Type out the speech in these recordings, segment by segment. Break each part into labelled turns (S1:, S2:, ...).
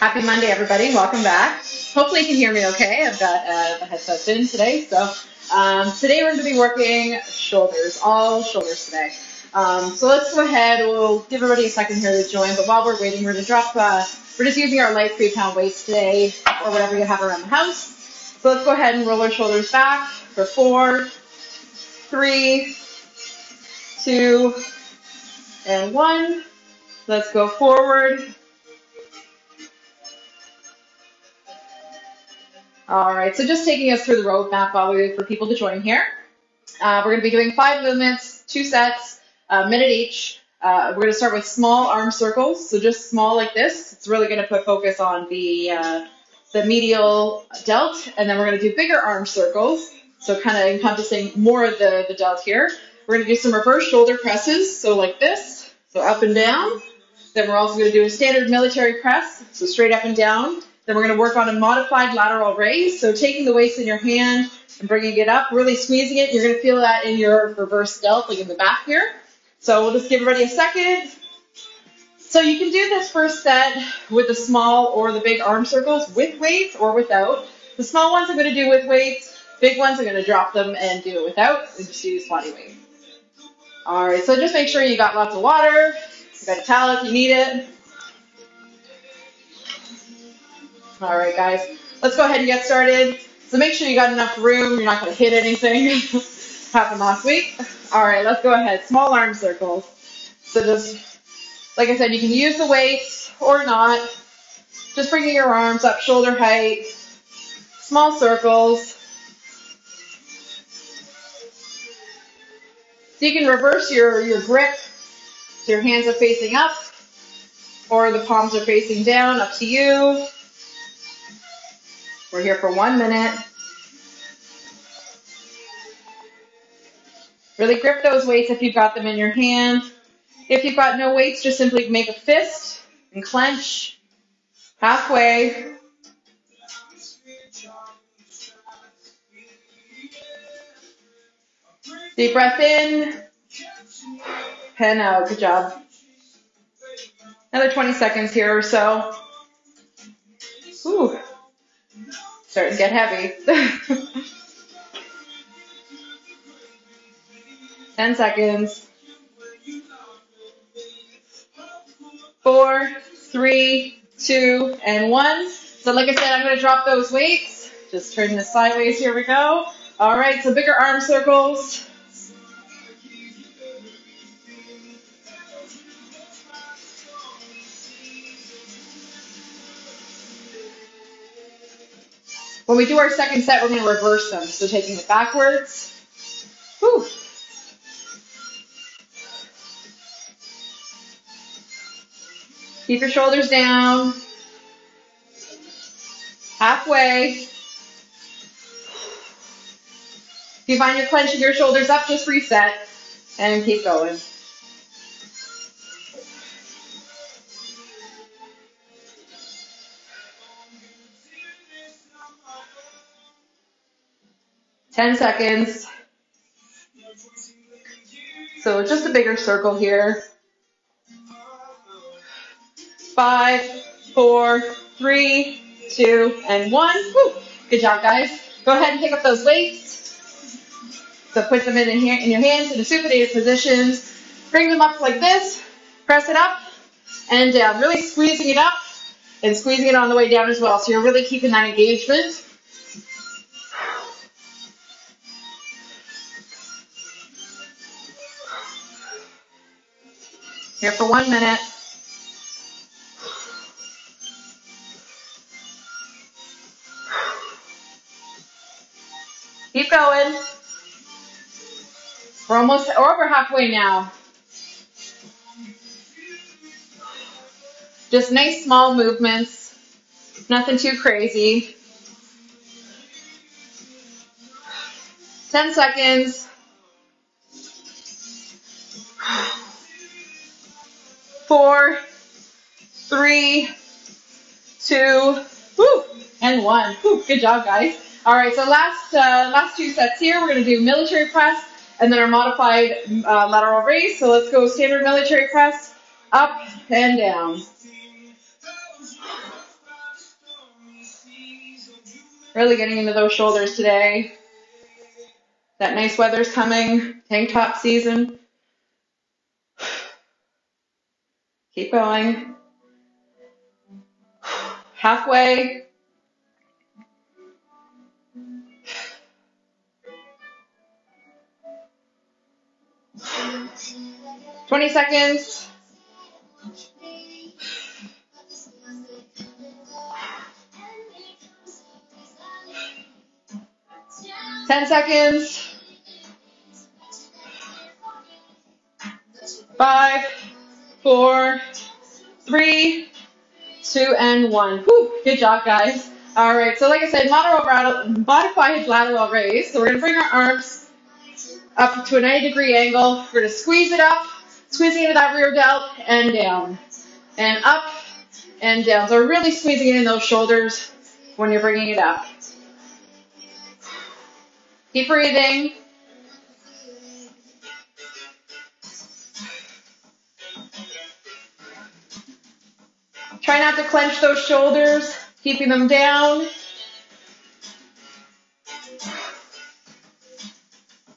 S1: Happy Monday, everybody. Welcome back. Hopefully you can hear me okay. I've got uh, the headset in today. So um, today we're going to be working shoulders, all shoulders today. Um, so let's go ahead. We'll give everybody a second here to join. But while we're waiting, we're going to drop, uh, we're just using our light three pound weights today or whatever you have around the house. So let's go ahead and roll our shoulders back for four, three, two, and one. Let's go forward. All right, so just taking us through the roadmap while we wait for people to join here. Uh, we're going to be doing five movements, two sets, a minute each. Uh, we're going to start with small arm circles, so just small like this. It's really going to put focus on the uh, the medial delt, and then we're going to do bigger arm circles, so kind of encompassing more of the, the delt here. We're going to do some reverse shoulder presses, so like this, so up and down. Then we're also going to do a standard military press, so straight up and down. Then we're going to work on a modified lateral raise. So taking the weights in your hand and bringing it up, really squeezing it. You're going to feel that in your reverse delt, like in the back here. So we'll just give everybody a second. So you can do this first set with the small or the big arm circles with weights or without. The small ones I'm going to do with weights. Big ones I'm going to drop them and do it without and just use squatty weight. All right, so just make sure you got lots of water. You got a towel if you need it. All right, guys, let's go ahead and get started. So make sure you got enough room. You're not going to hit anything. Happened last week. All right, let's go ahead. Small arm circles. So just, like I said, you can use the weights or not. Just bringing your arms up shoulder height. Small circles. So you can reverse your, your grip. So your hands are facing up or the palms are facing down, up to you. We're here for one minute. Really grip those weights if you've got them in your hand. If you've got no weights, just simply make a fist and clench halfway. Deep breath in and out. Good job. Another 20 seconds here or so. Ooh starting to get heavy. 10 seconds. Four, three, two, and one. So like I said, I'm going to drop those weights. Just turn this sideways. Here we go. All right, so bigger arm circles. When we do our second set, we're going to reverse them. So taking it backwards. Whew. Keep your shoulders down. Halfway. If you find you're clenching your shoulders up, just reset and keep going. 10 seconds. So just a bigger circle here. Five, four, three, two, and one. Whew. Good job, guys. Go ahead and pick up those weights. So put them in, in, here, in your hands in the supinated positions. Bring them up like this. Press it up and down. Really squeezing it up and squeezing it on the way down as well. So you're really keeping that engagement. Here for one minute. Keep going. We're almost, over halfway now. Just nice small movements. Nothing too crazy. 10 seconds. Four, three, two, whoo, and one. Good job, guys. All right, so last uh, last two sets here. We're going to do military press and then our modified uh, lateral raise. So let's go standard military press, up and down. Really getting into those shoulders today. That nice weather's coming, tank top season. Keep going. Halfway. Twenty seconds. 10 seconds. Five, four, three, two, and one. Whew, good job, guys. All right, so like I said, modify modified lateral raise. So we're gonna bring our arms up to a 90 degree angle. We're gonna squeeze it up, squeezing into that rear delt and down, and up and down. So we're really squeezing in those shoulders when you're bringing it up. Keep breathing. Try not to clench those shoulders, keeping them down.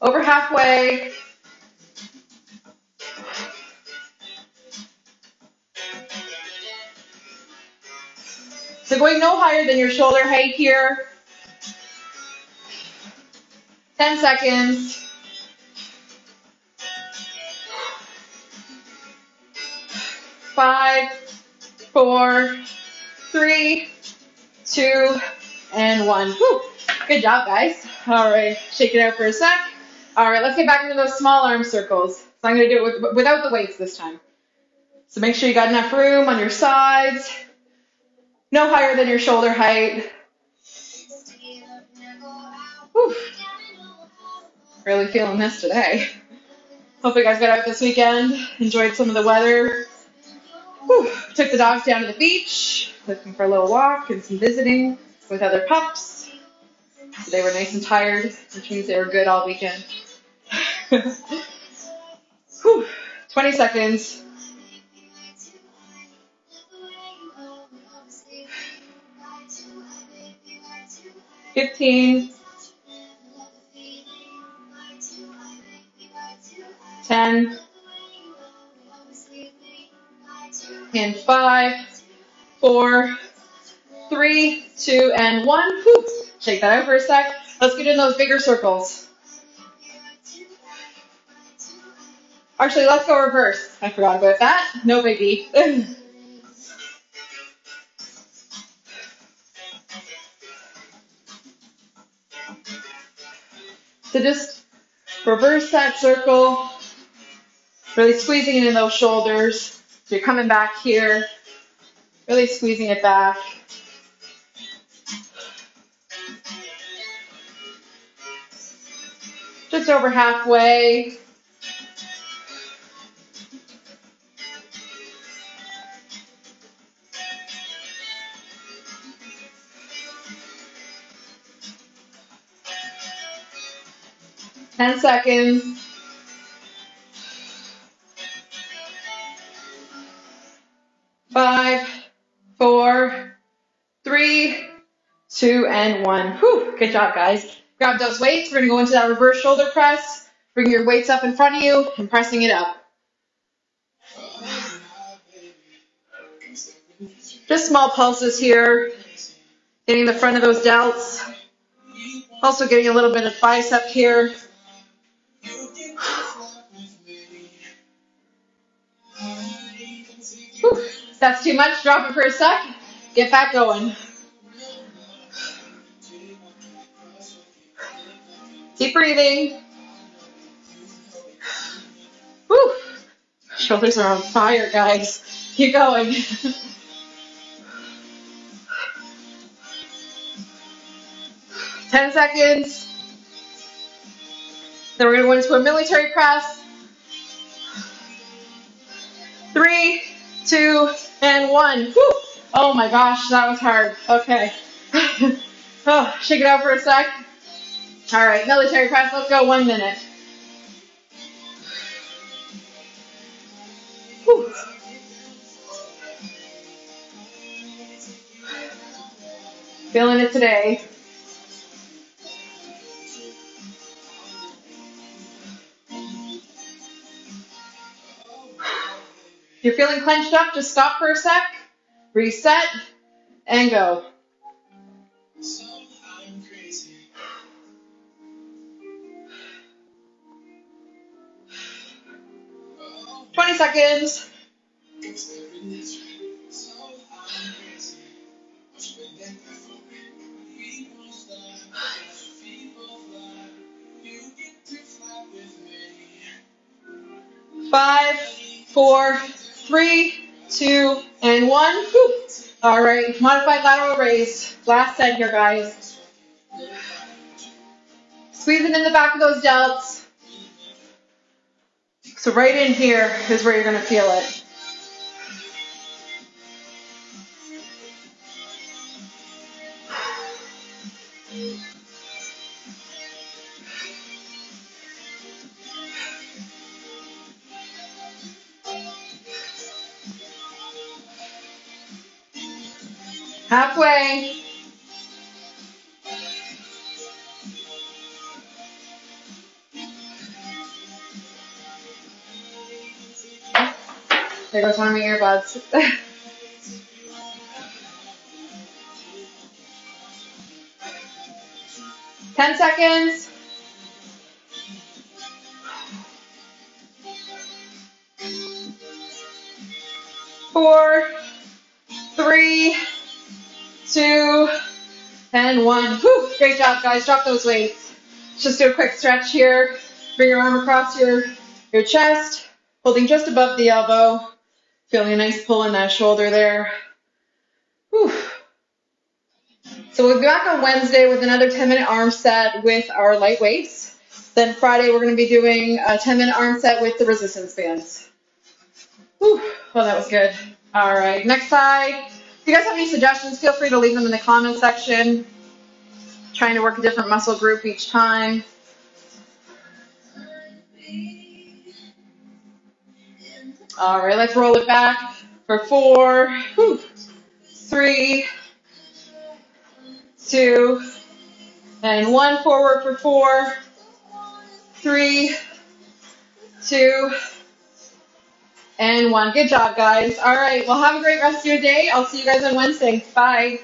S1: Over halfway. So going no higher than your shoulder height here. 10 seconds. Five, four, three, two, and one. Good job, guys. All right, shake it out for a sec. All right, let's get back into those small arm circles. So I'm to do it with, without the weights this time. So make sure you got enough room on your sides. No higher than your shoulder height. Whew. Really feeling this today. Hope you guys got out this weekend, enjoyed some of the weather. Whew. Took the dogs down to the beach, looking for a little walk and some visiting with other pups. So they were nice and tired, which means they were good all weekend. Whew. 20 seconds. Fifteen. 10, and 5, 4, 3, 2, and 1. Whew. Shake that out for a sec. Let's get in those bigger circles. Actually, let's go reverse. I forgot about that. No biggie. so just reverse that circle. Really squeezing in those shoulders. So you're coming back here, really squeezing it back. Just over halfway. Ten seconds. Five, four, three, two, and one. Whew, good job, guys. Grab those weights. We're going to go into that reverse shoulder press. Bring your weights up in front of you and pressing it up. Just small pulses here, getting the front of those delts. Also getting a little bit of bicep here. That's too much, drop it for a sec. Get back going. Keep breathing. Whew. Shoulders are on fire, guys. Keep going. Ten seconds. Then we're going to go into a military press. Three, two, and one. Whew. Oh my gosh, that was hard. Okay. oh, shake it out for a sec. All right, military press. Let's go one minute. Whew. Feeling it today. You're feeling clenched up, just stop for a sec, reset, and go. 20 seconds. Five, four, three, two, and one. Whew. All right, modified lateral raise. Last set here, guys. Squeezing in the back of those delts. So right in here is where you're going to feel it. Halfway. There goes one of my earbuds. Ten seconds. Four, three, two, and one. Whew, great job, guys. Drop those weights. Just do a quick stretch here. Bring your arm across your, your chest, holding just above the elbow. Feeling a nice pull in that shoulder there. Whew. So we'll be back on Wednesday with another 10 minute arm set with our light weights. Then Friday we're going to be doing a 10 minute arm set with the resistance bands. Whew. Well, that was good. All right, next side. If you guys have any suggestions, feel free to leave them in the comment section. Trying to work a different muscle group each time. All right, let's roll it back for four, whew, three, two, and one forward for four, three, two, and one. Good job, guys. All right, well, have a great rest of your day. I'll see you guys on Wednesday. Bye.